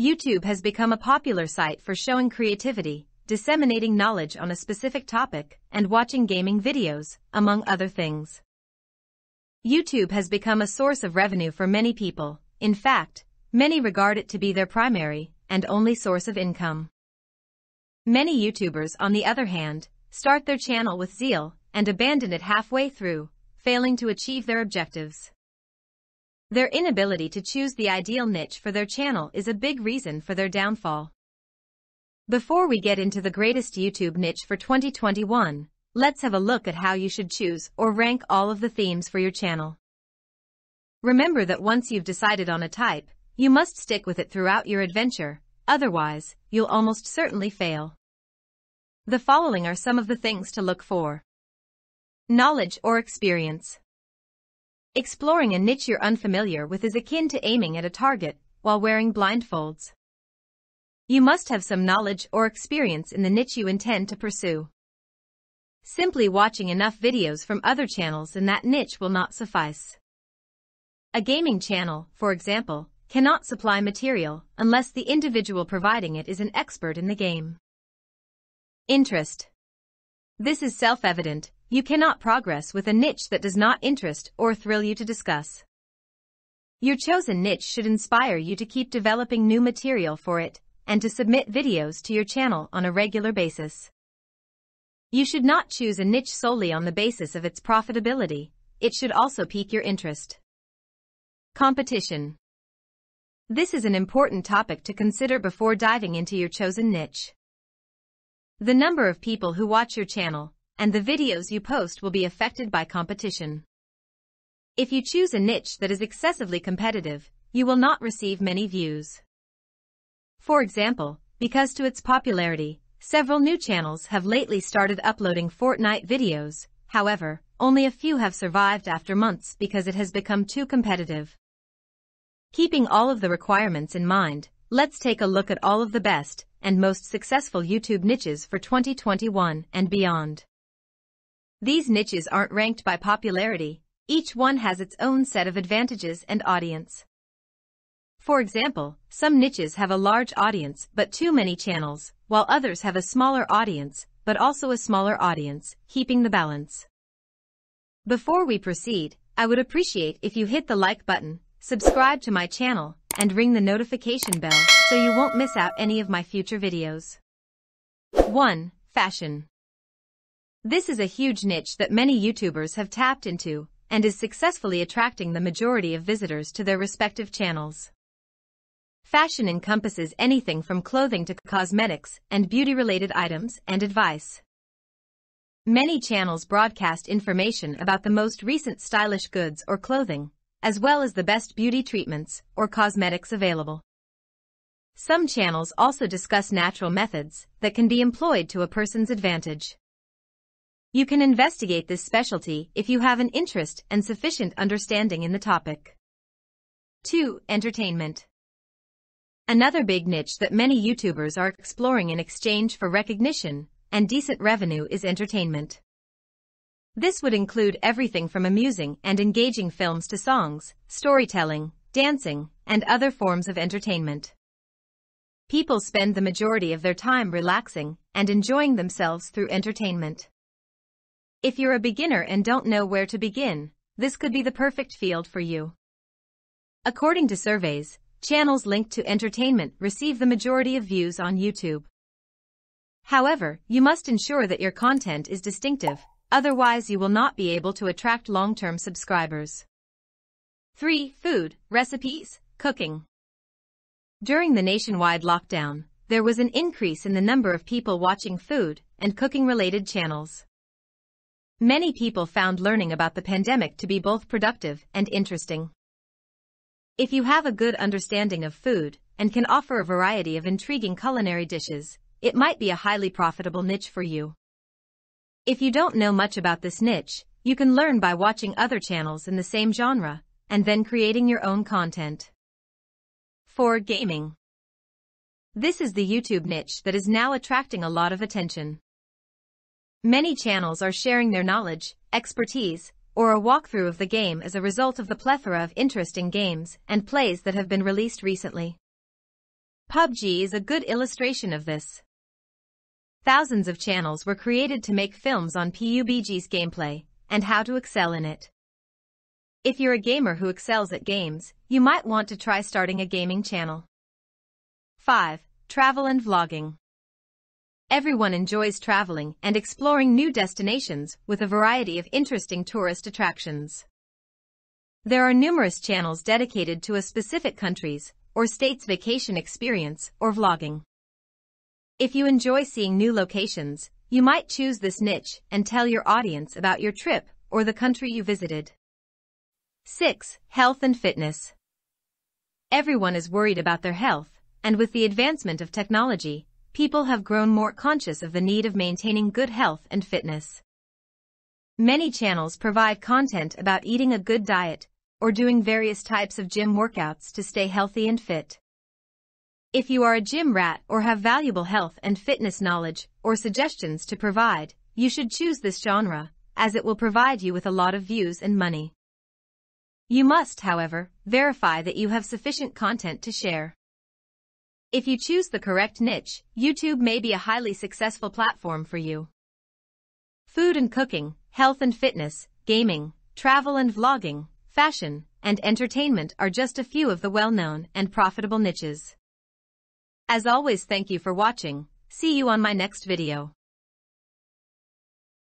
YouTube has become a popular site for showing creativity, disseminating knowledge on a specific topic, and watching gaming videos, among other things. YouTube has become a source of revenue for many people. In fact, many regard it to be their primary and only source of income. Many YouTubers, on the other hand, start their channel with zeal and abandon it halfway through, failing to achieve their objectives. Their inability to choose the ideal niche for their channel is a big reason for their downfall. Before we get into the greatest YouTube niche for 2021, let's have a look at how you should choose or rank all of the themes for your channel. Remember that once you've decided on a type, you must stick with it throughout your adventure, otherwise, you'll almost certainly fail. The following are some of the things to look for. Knowledge or experience. Exploring a niche you're unfamiliar with is akin to aiming at a target while wearing blindfolds. You must have some knowledge or experience in the niche you intend to pursue. Simply watching enough videos from other channels in that niche will not suffice. A gaming channel, for example, cannot supply material unless the individual providing it is an expert in the game. Interest. This is self-evident, you cannot progress with a niche that does not interest or thrill you to discuss. Your chosen niche should inspire you to keep developing new material for it and to submit videos to your channel on a regular basis. You should not choose a niche solely on the basis of its profitability, it should also pique your interest. Competition. This is an important topic to consider before diving into your chosen niche. The number of people who watch your channel and the videos you post will be affected by competition. If you choose a niche that is excessively competitive, you will not receive many views. For example, because to its popularity, several new channels have lately started uploading Fortnite videos, however, only a few have survived after months because it has become too competitive. Keeping all of the requirements in mind, let's take a look at all of the best and most successful YouTube niches for 2021 and beyond. These niches aren't ranked by popularity, each one has its own set of advantages and audience. For example, some niches have a large audience but too many channels, while others have a smaller audience but also a smaller audience, keeping the balance. Before we proceed, I would appreciate if you hit the like button, subscribe to my channel, and ring the notification bell so you won't miss out any of my future videos. 1. Fashion this is a huge niche that many YouTubers have tapped into and is successfully attracting the majority of visitors to their respective channels. Fashion encompasses anything from clothing to cosmetics and beauty-related items and advice. Many channels broadcast information about the most recent stylish goods or clothing, as well as the best beauty treatments or cosmetics available. Some channels also discuss natural methods that can be employed to a person's advantage. You can investigate this specialty if you have an interest and sufficient understanding in the topic. 2. Entertainment. Another big niche that many YouTubers are exploring in exchange for recognition and decent revenue is entertainment. This would include everything from amusing and engaging films to songs, storytelling, dancing, and other forms of entertainment. People spend the majority of their time relaxing and enjoying themselves through entertainment. If you're a beginner and don't know where to begin, this could be the perfect field for you. According to surveys, channels linked to entertainment receive the majority of views on YouTube. However, you must ensure that your content is distinctive, otherwise you will not be able to attract long-term subscribers. 3. Food, recipes, cooking. During the nationwide lockdown, there was an increase in the number of people watching food and cooking-related channels. Many people found learning about the pandemic to be both productive and interesting. If you have a good understanding of food and can offer a variety of intriguing culinary dishes, it might be a highly profitable niche for you. If you don't know much about this niche, you can learn by watching other channels in the same genre and then creating your own content. 4. Gaming. This is the YouTube niche that is now attracting a lot of attention. Many channels are sharing their knowledge, expertise, or a walkthrough of the game as a result of the plethora of interesting games and plays that have been released recently. PUBG is a good illustration of this. Thousands of channels were created to make films on PUBG's gameplay and how to excel in it. If you're a gamer who excels at games, you might want to try starting a gaming channel. 5. Travel and Vlogging Everyone enjoys traveling and exploring new destinations with a variety of interesting tourist attractions. There are numerous channels dedicated to a specific country's or state's vacation experience or vlogging. If you enjoy seeing new locations, you might choose this niche and tell your audience about your trip or the country you visited. 6. Health and Fitness Everyone is worried about their health, and with the advancement of technology, people have grown more conscious of the need of maintaining good health and fitness. Many channels provide content about eating a good diet or doing various types of gym workouts to stay healthy and fit. If you are a gym rat or have valuable health and fitness knowledge or suggestions to provide, you should choose this genre, as it will provide you with a lot of views and money. You must, however, verify that you have sufficient content to share. If you choose the correct niche, YouTube may be a highly successful platform for you. Food and cooking, health and fitness, gaming, travel and vlogging, fashion, and entertainment are just a few of the well-known and profitable niches. As always thank you for watching, see you on my next video.